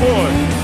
boy.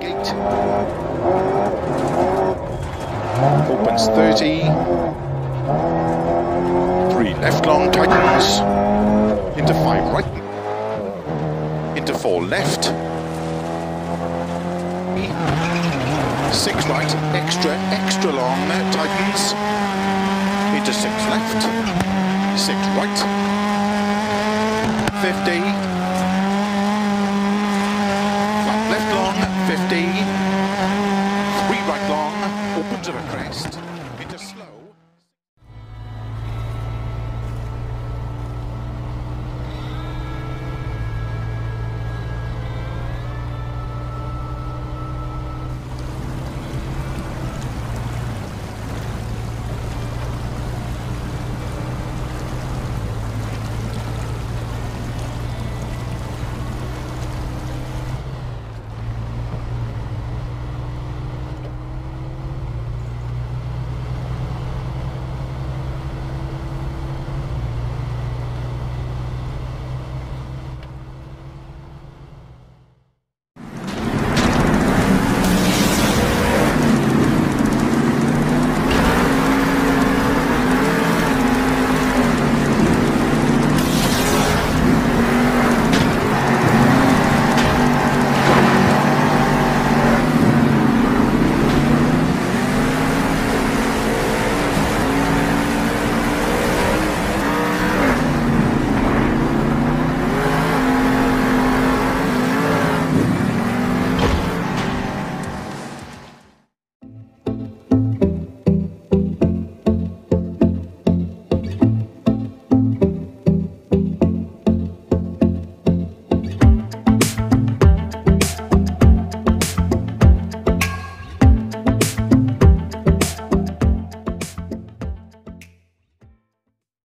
Gate. Opens 30. Three left long, tightens. Into five right. Into four left. Six right, extra, extra long, uh, tightens. Into six left. Six right. 50. 50. Three right long, opens of a crest.